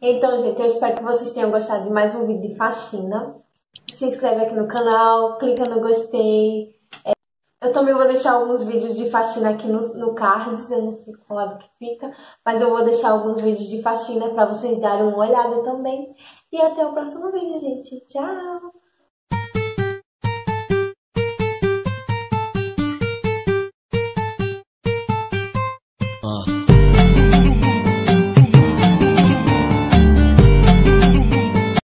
Então, gente, eu espero que vocês tenham gostado de mais um vídeo de faxina. Se inscreve aqui no canal, clica no gostei. É, eu também vou deixar alguns vídeos de faxina aqui no, no cards, eu não sei qual lado que fica, mas eu vou deixar alguns vídeos de faxina para vocês darem uma olhada também. E até o próximo vídeo, gente. Tchau!